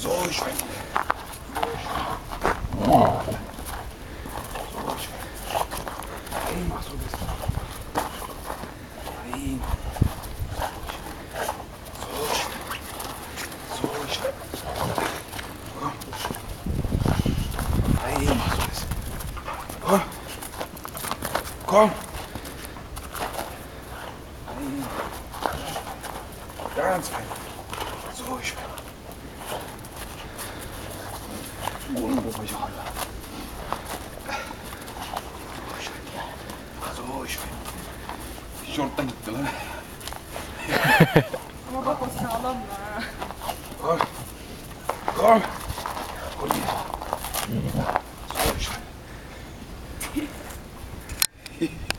So schön. So schön. Einmal so ein bisschen. Ein. So schön. So schön. Komm. Einmal so ein bisschen. Komm. Komm. Ganz fein. So schön. よいしょ。